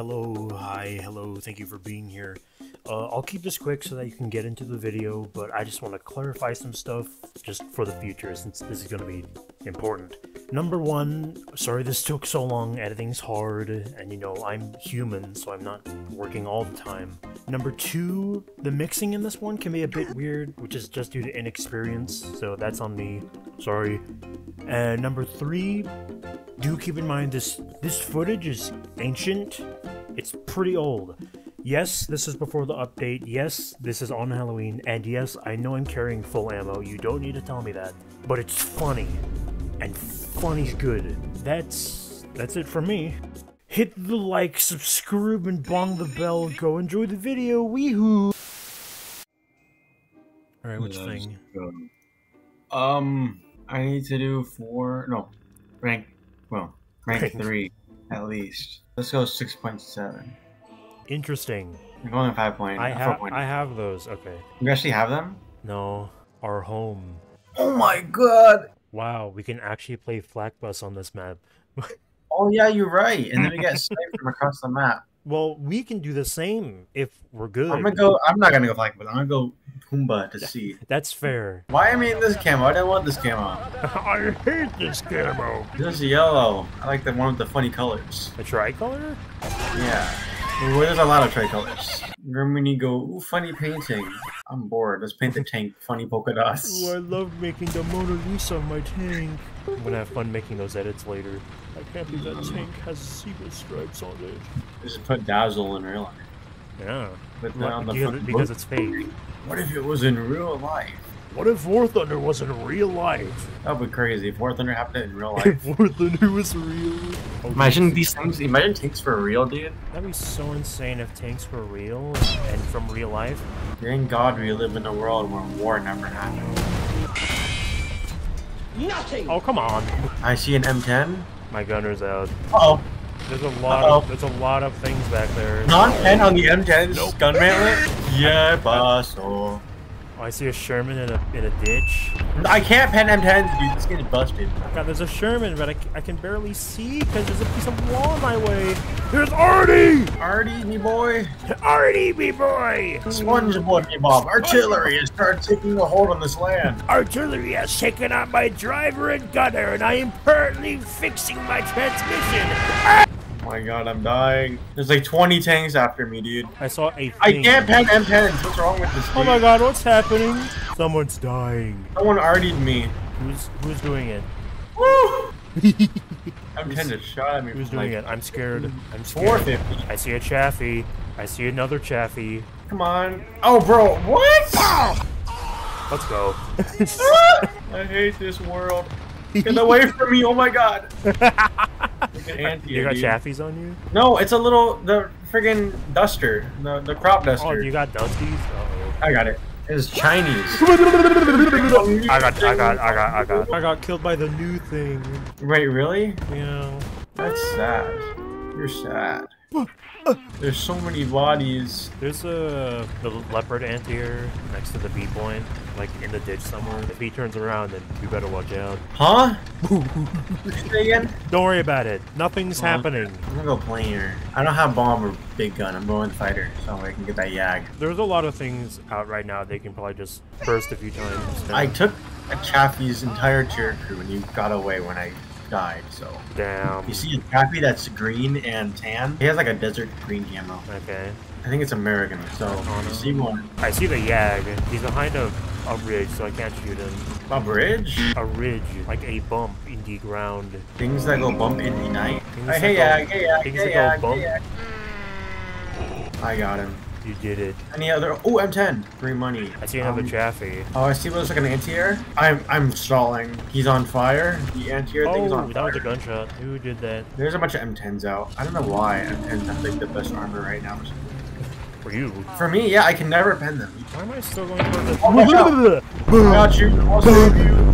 Hello, hi, hello, thank you for being here. Uh, I'll keep this quick so that you can get into the video, but I just want to clarify some stuff just for the future since this is going to be important. Number one, sorry this took so long, editing's hard, and you know, I'm human, so I'm not working all the time. Number two, the mixing in this one can be a bit weird, which is just due to inexperience, so that's on me, sorry. And number three, do keep in mind this this footage is ancient. It's pretty old. Yes, this is before the update. Yes, this is on Halloween. And yes, I know I'm carrying full ammo. You don't need to tell me that. But it's funny. And funny's good. That's that's it for me. Hit the like, subscribe, and bong the bell. Go enjoy the video. Weehoo! Alright, which Let's thing? Um, I need to do four. No, rank. Well, rank Rank. three at least. Let's go six point seven. Interesting. I'm going five point. I four have point. I have those. Okay. You actually have them? No. Our home. Oh my god! Wow, we can actually play Flak Bus on this map. Oh yeah, you're right. And then we get sniped from across the map. Well, we can do the same if we're good. I'm gonna go. I'm not gonna go flank, but I'm gonna go Pumbaa to see. That's fair. Why am I in this camo? I don't want this camo. I hate this camo. This is yellow. I like the one with the funny colors. A tricolor? Yeah. Well, there's a lot of tricolors. Germany go, ooh, funny painting. I'm bored. Let's paint the tank funny polka dots. Oh, I love making the Mona Lisa on my tank. I'm gonna have fun making those edits later. I can't believe that tank has zebra stripes on it. Just put Dazzle in real life. Yeah. But What- on the because, front because it's fake. What if it was in real life? What if War Thunder was in real life? That would be crazy. If War Thunder happened in real life. If War Thunder was real. Oh, imagine these things. Imagine tanks for real, dude. That'd be so insane if tanks were real and from real life. Thank God we live in a world where war never happened. Oh, come on. I see an M10. My gunner's out. Oh, There's a lot Uh-oh. of there's a lot of things back there. non-10 on the M10. Nope. Gun mantlet. Yeah, paso. Oh, I see a Sherman in a in a ditch. I can't pen M10s, dude. It's getting busted. God, there's a Sherman, but I, I can barely see because there's a piece of wall in my way. There's Artie! Artie, me boy. Artie, me boy! SpongeBob, me bob. Artillery has started taking a hold on this land. Artillery has taken out my driver and gunner, and I am currently fixing my transmission. Oh my god, I'm dying. There's like 20 tanks after me, dude. I saw a thing. I can't pen M10s. What's wrong with this dude? Oh my god, what's happening? Someone's dying. Someone Artied me. Who's who's doing it? Woo! M10 just shot at me. Who's doing like, it? I'm scared. I'm scared. 450. I see a Chaffee. I see another Chaffee. Come on. Oh, bro. What? Let's go. I hate this world. Get away from me. Oh my god. Look you got dude. Chaffies on you? No, it's a little, the friggin' duster. The, the crop oh, duster. Oh, you got Dusties? Uh-oh. I got it. It's Chinese. I got, I got, I got, I got. I got killed by the new thing. Wait, really? Yeah. That's sad. You're sad. There's so many bodies. There's a the leopard anteater next to the B point, like in the ditch somewhere. If he turns around, then you better watch out. Huh? Again? Don't worry about it. Nothing's Oh, happening. I'm gonna go planer. I don't have bomb or big gun. I'm going fighter, so I can get that yag. There's a lot of things out right now they can probably just burst a few times. I took a Chaffee's entire tier crew and you got away when I died, so. Damn. You see a Chaffee that's green and tan? He has like a desert green camo. Okay. I think it's American, so Oh, you no. see one. I see the Yag. He's behind a, a ridge, so I can't shoot him. A bridge? A ridge, like a bump in the ground. Things that go bump in the night. Things Uh, that hey, go- yag, hey, yag, things hey, that yag, go bump. hey, yag. I got him. You did it. Any other? Oh, M10. Free money. I see another Um, Chaffee. Oh, I see what looks like an anti-air. I'm I'm stalling. He's on fire. The anti-air thing is Oh, on that was a fire. gunshot. Who did that? There's a bunch of M10s out. I don't know why M10s have like the best armor right now. For you. For me, yeah, I can never pen them. Why am I still going for the? Oh. I got you. I'll save you.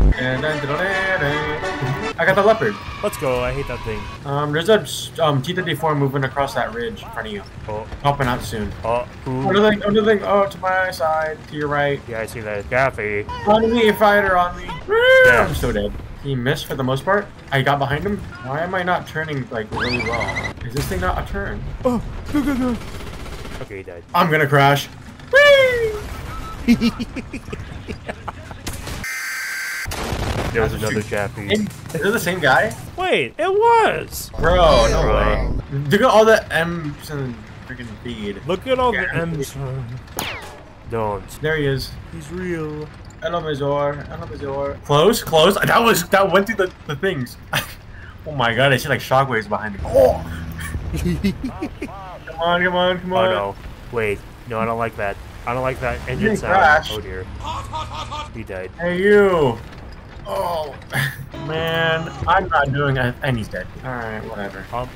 And then, I got the leopard. Let's go. I hate that thing. Um, there's a um T-34 moving across that ridge in front of you. Oh, Popping out soon. oh. Another thing, another thing. Oh, to my side, to your right. Yeah, I see that. Chaffee. On me, fighter on me. Yeah. I'm so dead. He missed for the most part. I got behind him. Why am I not turning like really well? Is this thing not a turn? Oh, go, go, go. Okay, he died. I'm gonna crash. There was another shoot. Chappie. Is it the same guy? Wait, it was! Bro, no Bro. way. Look at all the M's and freaking feed. Look at all Yeah. the M's. Don't. There he is. He's real. Hello, Mazor. Hello, Mazor. Close, close. That was that went through the, the things. oh my god, I see like shockwaves behind me. Oh! come on, come on, come on. Oh on. no. Wait. No, I don't like that. I don't like that engine didn't sound. Oh, crash. Oh dear. He died. Hey, you. Oh, man. I'm not doing it. And he's dead. Alright, whatever. Um,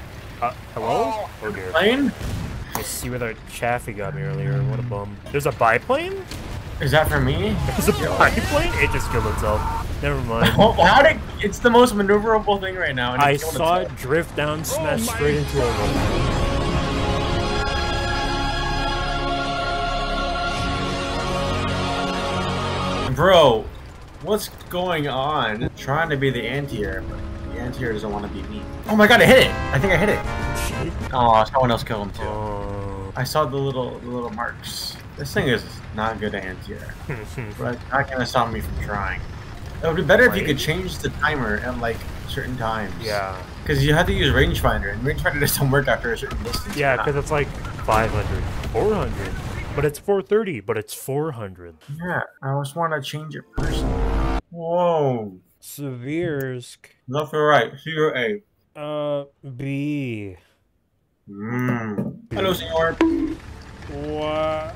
uh, hello? Oh dear. Plane? I see where that Chaffee got me earlier. What a bum. There's a biplane? Is that for me? There's a biplane? It just killed itself. Never mind. Oh, how did it's the most maneuverable thing right now? and I saw itself. it drift down, smash straight into a road. Bro, what's going on? Trying to be the anti-air, but the anti-air doesn't want to be me. Oh my god, I hit it! I think I hit it. Oh, someone else killed him too. Oh. I saw the little the little marks. This thing is not good at anti-air, but it's not gonna stop me from trying. It would be better if you could change the timer at like certain times. yeah. Because you have to use rangefinder, and rangefinder doesn't work after a certain distance. Yeah, because it's like 500, 400. But it's 430, but it's 400. yeah, I just want to change it personally. Whoa, Seversk. left or right? Zero A. Uh, B. Mmm. Hello, senor. What?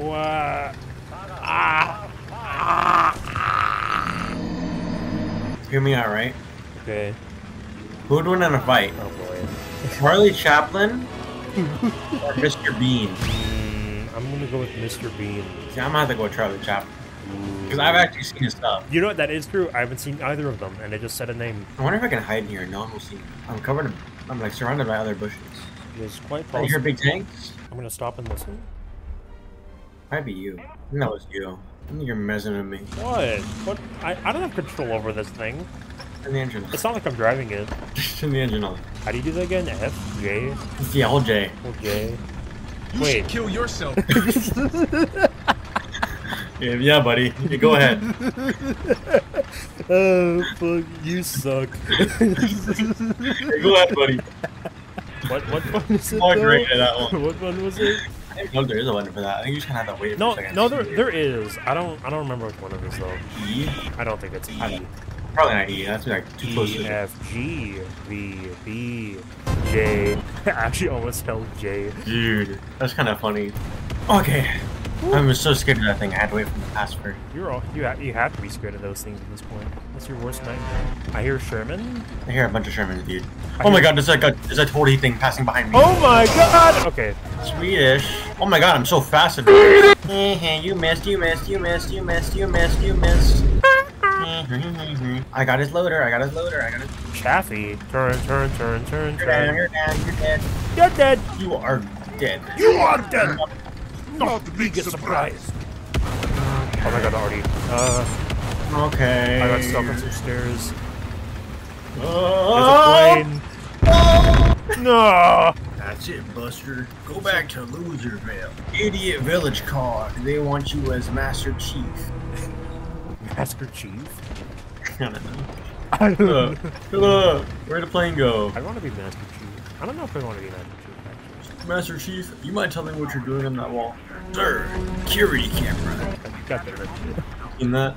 What? Ah! Ah! Hear me out, right? Okay. Who would win in a fight? Oh boy. Charlie Chaplin or Mr. Bean? Mm, I'm gonna go with Mr. Bean. See, I'm gonna have to go with Charlie Chaplin. Because I've actually seen his stuff. You know what? That is true. I haven't seen either of them, and I just said a name. I wonder if I can hide in here and no one will see me. I'm covered in, I'm like surrounded by other bushes. It was quite I hear possible. big tanks? I'm gonna stop and listen. Might be you. No, it's you. You're messing with me. What? What? I, I don't have control over this thing. Turn the engine It's not like I'm driving it. Turn the engine on. How do you do that again? F, J, It's the old J. or J? You Wait. should kill yourself. Yeah, yeah, buddy. You go ahead. Oh, fuck, you suck. Yeah, go ahead, buddy. what, what fun is it, Mark though? rated that one. What fun was it? I didn't know if there is a button for that. I think you just kind of have to wait No, for a second. no, there, there is. I don't, I don't remember which one it is, though. E? I don't think it's E. Probably not E. That's like too close to E, it. F, G, V, B, J. I actually almost spelled J. Dude, that's kind of funny. Okay. I was so scared of that thing. I had to wait for the password. You're all, you, ha- you have to be scared of those things at this point. What's your worst nightmare? I hear Sherman. I hear a bunch of Shermans, dude. I Oh my god, there's like a there's a toady thing passing behind me. Oh my god! Okay. Swedish. Oh my god, I'm so fast at this. You missed, you missed, you missed, you missed, you missed, you missed. I got his loader, I got his loader, I got his. Chaffee. Turn, turn, turn, turn, You're down, turn. you're down, you're dead. You're dead. You are dead. You are dead. Not the biggest surprise. Oh my god, already. Uh, Okay. I got stuck on some stairs. There's Oh, a plane. No. That's it, Buster. Go back to Loserville. Idiot Village Car. They want you as Master Chief. Master Chief. I don't know. I don't Look, look, where'd the plane go? I want to be Master Chief. I don't know if I want to be Master Chief, actually. Master Chief, you mind telling me what you're doing on that wall? Sir, security camera. God damn it. In that?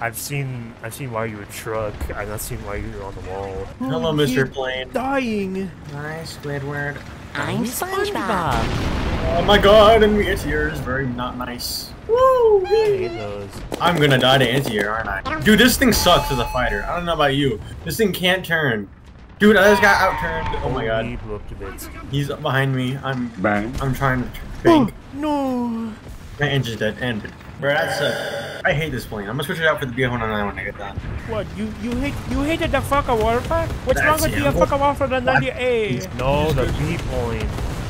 I've seen I've seen why you would truck. I've not seen why you're on the wall. Hello, oh, Mr. Plane. Dying. Hi, Squidward. I'm SpongeBob. Oh my god, and the anti-air is very not nice. Woo! I hate those. I'm gonna die to anti-air, aren't I? Dude, this thing sucks as a fighter. I don't know about you. This thing can't turn. Dude, I just got outturned. Oh my Holy god. blew up to bits. He's behind me. I'm Bang. I'm trying to bank. No. My engine's dead. And bro, that's uh, I hate this plane. I'm gonna switch it out for the BF-109 when I get that. What? You you hate you hated the fucker Warpack? What's wrong That's with it. the fucker Warpack than What? the A? No, the B point.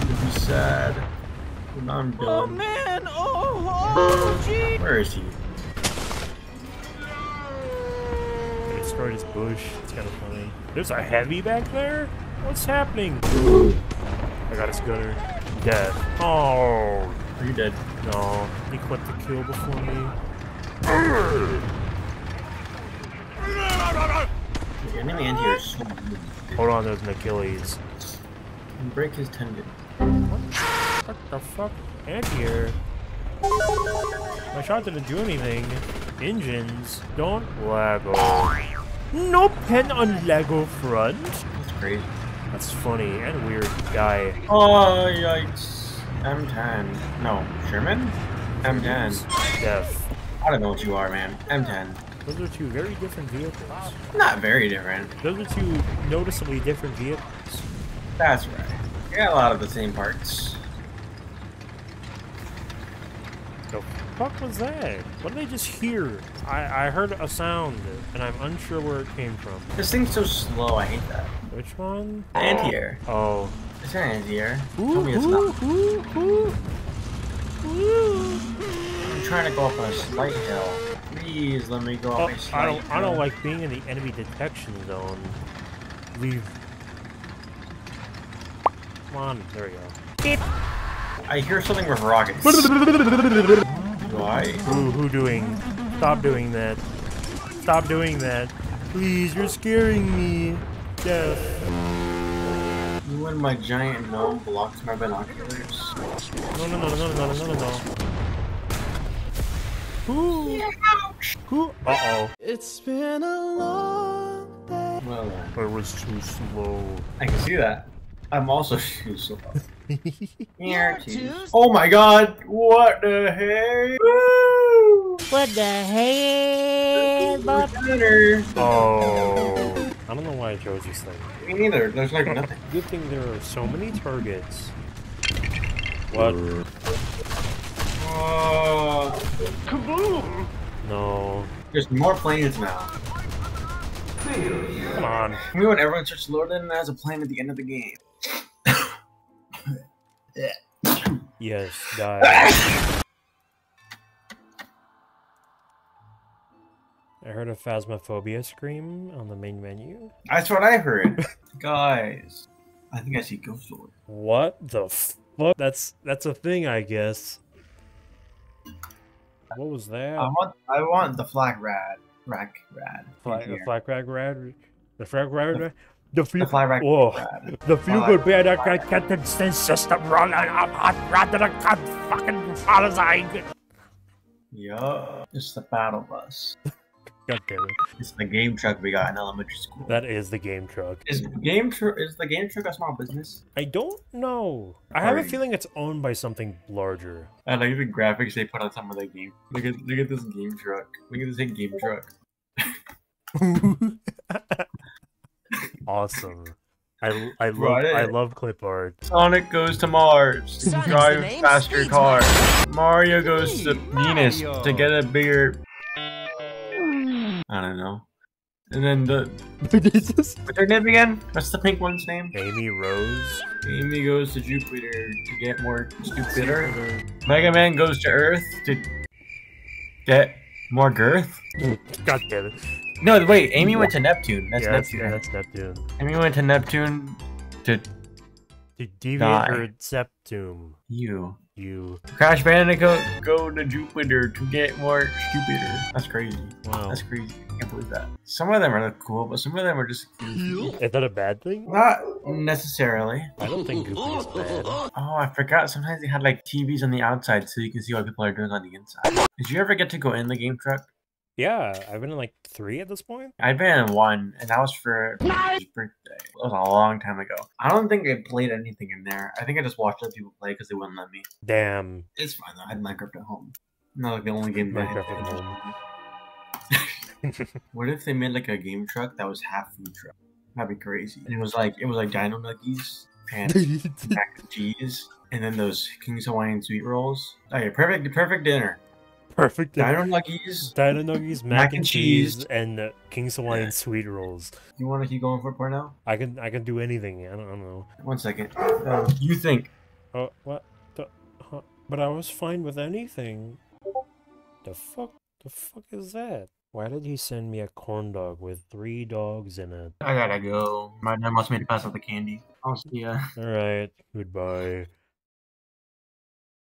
It'd be sad. When I'm done. Oh man! Oh, oh gee! Where is he? It's destroyed his bush. It's kind of funny. There's a heavy back there? What's happening? I got his gunner. Dead. Oh, Are you dead? no. He quit the kill before me. The enemy in here is so. Hold on, there's an Achilles. And break his tendon. What the fuck? And here. My shot didn't do anything. Engines don't Lego. No pen on Lego front. That's great. That's funny and weird guy. Oh, yikes. M10. No, Sherman? M10. Deaf. I don't know what you are, man. M10. Those are two very different vehicles. Not very different. Those are two noticeably different vehicles. That's right. You got a lot of the same parts. The fuck was that? What did I just hear? I, I heard a sound, and I'm unsure where it came from. This thing's so slow, I hate that. Which one? Anti-air. Oh. It's an anti-air. Tell me it's ooh, not. ooh, ooh. Ooh. I'm trying to go up a slight hill. Please let me go Oh, up a slight I don't. I don't like being in the enemy detection zone. Leave. Come on. There we go. I hear something with rockets. Why? Ooh, who doing? Stop doing that. Stop doing that. Please, you're scaring me. Death. and my giant gnome blocked my binoculars. No, no, no, no, no, no, no, no. no. Who? Who? Uh-oh. It's been a long day. Well, I was too slow. I can see that. I'm also too slow. Here. Oh my god! What the heck? Woo! What the hell, Bob? Dinner. Oh. I don't know why I chose this thing. Me neither. There's like nothing. Good thing there are so many targets. What? Oh. No. There's more planes now. Come on. You know when everyone starts loading and has a plane at the end of the game. Yes, die. I heard a phasmophobia scream on the main menu. That's what I heard. Guys, I think I see Ghost Lord. What the fuck? That's that's a thing, I guess. What was that? I want I want the flag rad. Rack rad. Flag, the flag rag rad, the flag rad, the The flag rag whoa, rad. the Flag- oh, good bad I can't sense system rolling up hot rather than cut fucking follows Yup. It's the battle bus. God damn it. It's the game truck we got in elementary school. That is the game truck. is game truck is the game truck a small business? I don't know. I have a feeling it's owned by something larger. I like the graphics they put on some of the game. Look at look at this game truck. Look at this game truck. awesome. I, I love Right. I love clip art. Sonic goes to Mars to Sonic's drive faster Speed's car. Mario goes to Hey, Venus to get a bigger. I don't know. And then the what's her name again? What's the pink one's name? Amy Rose. Amy goes to Jupiter to get more stupider. Mega Man goes to Earth to get more girth. God damn it. No, wait. Amy went to Neptune. That's yeah, that's, Neptune. yeah, that's Neptune. Amy went to Neptune to To deviate Die. her septum. you. You. Crash Bandicoot go to Jupiter to get more stupider. That's crazy. Wow. That's crazy. I can't believe that. Some of them are cool, but some of them are just goofy. Is that a bad thing? Not necessarily. I don't think Goofy is bad. Oh, I forgot. Sometimes they had like TVs on the outside so you can see what people are doing on the inside. Did you ever get to go in the game truck? Yeah, I've been in like three at this point. I've been in one, and that was for his birthday. It was a long time ago. I don't think I played anything in there. I think I just watched other people play because they wouldn't let me. Damn. It's fine though. I had Minecraft at home. Not like the only game that I had. Minecraft at home. What if they made like a game truck that was half food truck? That'd be crazy. And it was like it was like Dino Nuggies and mac and cheese, and then those King's Hawaiian sweet rolls. Okay, perfect, perfect dinner. Perfect. Dino Nuggies. Dino Nuggies, mac, Mac and and cheese, cheese. and uh, King's Hawaiian Yeah. sweet rolls. You want to keep going for it now? I can I can do anything. I don't, I don't know. One second. Um, you think? Oh, what? The, huh? But I was fine with anything. The fuck? The fuck is that? Why did he send me a corn dog with three dogs in it? I gotta go. My dad wants me to pass out the candy. I'll see ya. Alright, goodbye.